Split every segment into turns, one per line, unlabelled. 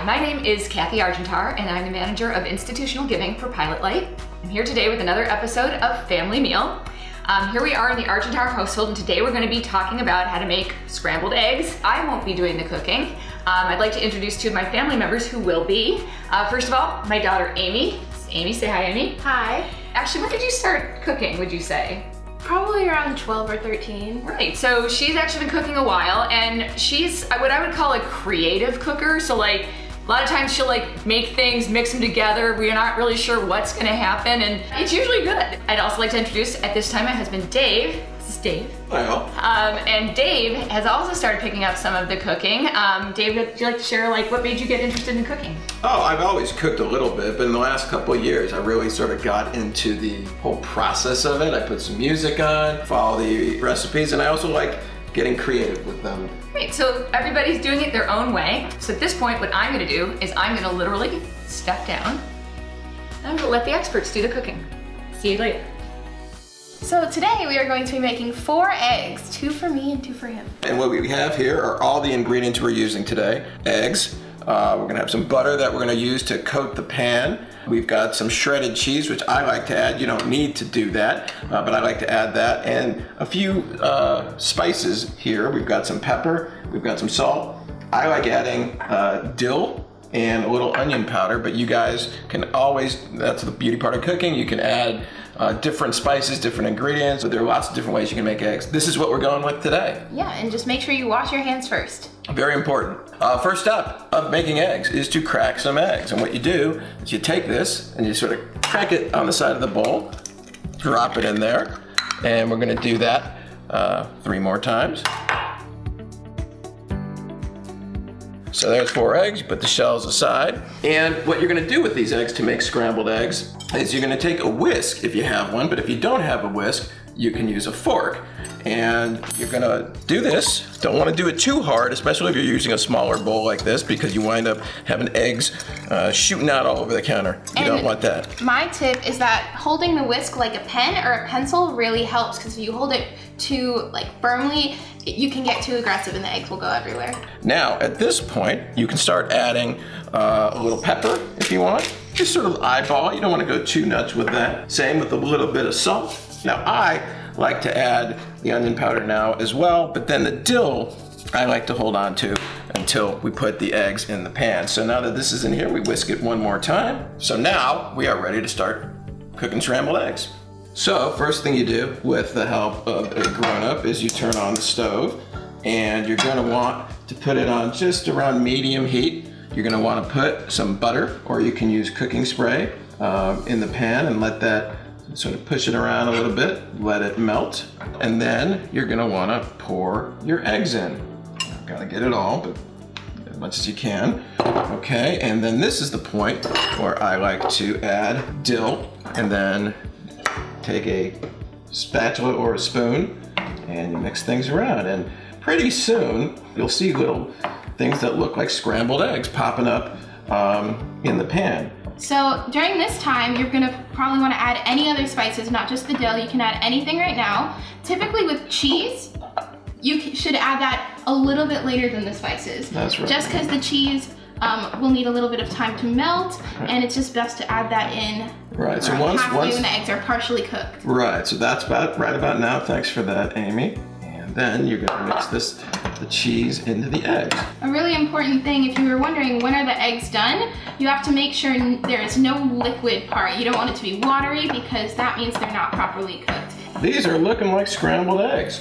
Hi, my name is Kathy Argentar, and I'm the manager of institutional giving for Pilot Light. I'm here today with another episode of Family Meal. Um, here we are in the Argentar household, and today we're going to be talking about how to make scrambled eggs. I won't be doing the cooking. Um, I'd like to introduce two of my family members who will be. Uh, first of all, my daughter Amy. Amy, say hi, Amy.
Hi.
Actually, when did you start cooking, would you say?
Probably around 12 or 13.
Right, so she's actually been cooking a while and she's what I would call a creative cooker. So like a lot of times she'll like make things, mix them together. We're not really sure what's gonna happen and it's usually good. I'd also like to introduce at this time my husband Dave. This is Dave.
Well,
Um, and Dave has also started picking up some of the cooking. Um, Dave, would you like to share like what made you get interested in cooking?
oh, I've always cooked a little bit, but in the last couple of years, I really sort of got into the whole process of it. I put some music on, follow the recipes, and I also like getting creative with them.
Great, so everybody's doing it their own way. So at this point, what I'm gonna do is I'm gonna literally step down. and I'm gonna let the experts do the cooking. See you later.
So today we are going to be making four eggs, two for me and two for him.
And what we have here are all the ingredients we're using today. Eggs, uh, we're gonna have some butter that we're gonna use to coat the pan. We've got some shredded cheese, which I like to add. You don't need to do that, uh, but I like to add that. And a few uh, spices here. We've got some pepper, we've got some salt. I like adding uh, dill and a little onion powder, but you guys can always, that's the beauty part of cooking, you can add uh, different spices, different ingredients, but there are lots of different ways you can make eggs. This is what we're going with today.
Yeah, and just make sure you wash your hands first.
Very important. Uh, first step of making eggs is to crack some eggs. And what you do is you take this and you sort of crack it on the side of the bowl, drop it in there, and we're gonna do that uh, three more times. So there's four eggs, you put the shells aside. And what you're gonna do with these eggs to make scrambled eggs is you're gonna take a whisk if you have one, but if you don't have a whisk, you can use a fork. And you're gonna do this. Don't wanna do it too hard, especially if you're using a smaller bowl like this because you wind up having eggs uh, shooting out all over the counter. You don't want that.
My tip is that holding the whisk like a pen or a pencil really helps because if you hold it too like firmly, you can get too aggressive and the eggs will go everywhere.
Now, at this point, you can start adding uh, a little pepper if you want. Just sort of eyeball. You don't want to go too nuts with that. Same with a little bit of salt. Now, I like to add the onion powder now as well, but then the dill I like to hold on to until we put the eggs in the pan. So now that this is in here, we whisk it one more time. So now we are ready to start cooking scrambled eggs. So first thing you do with the help of a grown-up is you turn on the stove and you're gonna want to put it on just around medium heat. You're gonna wanna put some butter or you can use cooking spray um, in the pan and let that sort of push it around a little bit, let it melt. And then you're gonna wanna pour your eggs in. Gotta get it all, but as much as you can. Okay, and then this is the point where I like to add dill and then take a spatula or a spoon and you mix things around. And pretty soon you'll see little things that look like scrambled eggs popping up um, in the pan.
So during this time, you're gonna probably wanna add any other spices, not just the dill. You can add anything right now. Typically with cheese, you should add that a little bit later than the spices.
That's right.
Just because the cheese um, will need a little bit of time to melt, and it's just best to add that in
Right, so once,
halfway
once,
when the eggs are partially cooked.
right, so that's about right about now. Thanks for that, Amy. And then you're gonna mix this, the cheese into the eggs.
A really important thing, if you were wondering when are the eggs done, you have to make sure there is no liquid part. You don't want it to be watery because that means they're not properly cooked.
These are looking like scrambled eggs.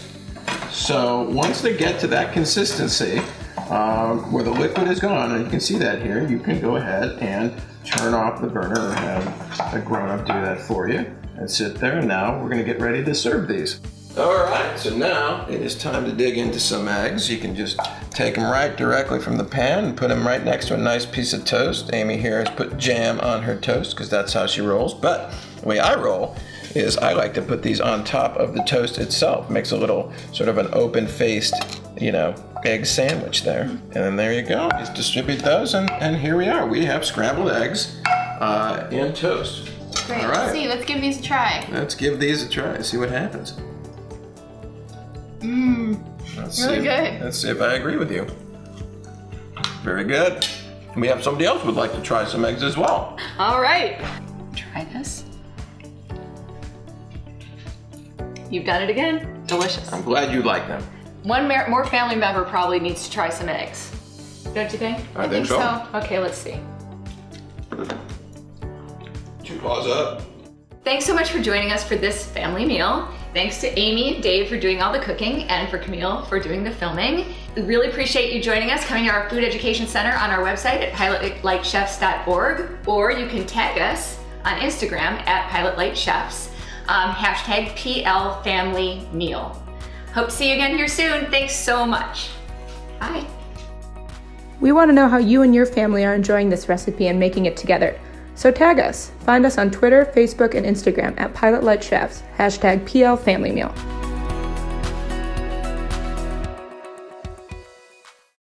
So once they get to that consistency, um, where the liquid is gone, and you can see that here, you can go ahead and turn off the burner or have a grown-up do that for you and sit there. And now we're gonna get ready to serve these. All right, so now it is time to dig into some eggs. You can just take them right directly from the pan and put them right next to a nice piece of toast. Amy here has put jam on her toast because that's how she rolls. But the way I roll is I like to put these on top of the toast itself. Makes a little sort of an open-faced, you know, egg sandwich there. And then there you go. Just distribute those and, and here we are. We have scrambled eggs uh, in toast.
Great,
All
let's see, let's give these a try.
Let's give these a try and see what happens.
Mmm,
Let's
Really
see.
good.
Let's see if I agree with you. Very good. we have somebody else would like to try some eggs as well.
All right. Try this. You've done it again. Delicious.
I'm glad you like them.
One more family member probably needs to try some eggs. Don't you think?
I,
think so.
Okay, let's see.
Two paws up.
Thanks so much for joining us for this family meal. Thanks to Amy and Dave for doing all the cooking and for Camille for doing the filming. We really appreciate you joining us, coming to our Food Education Center on our website at pilotlightchefs.org, or you can tag us on Instagram at pilotlightchefs, um, hashtag PL Family Meal. Hope to see you again here soon. Thanks so much. Bye.
We want to know how you and your family are enjoying this recipe and making it together. So tag us. Find us on Twitter, Facebook, and Instagram at Pilot Light Chefs, hashtag PL Family Meal.